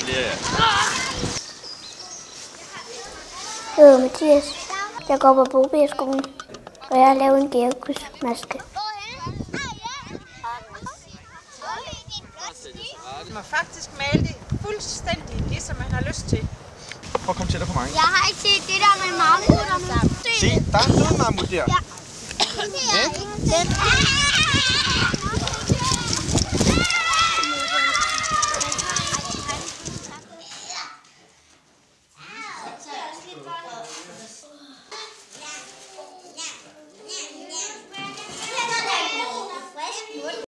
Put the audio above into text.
det er. Jeg hedder Mathias. Jeg går på Bogbergskolen, og jeg har lavet en gavekrydsmaske. Man må faktisk male det fuldstændig, ligesom man har lyst til. Prøv at komme tættere på mig. Jeg har ikke set det der med marmutterne. Se, der er en død mammut der. Den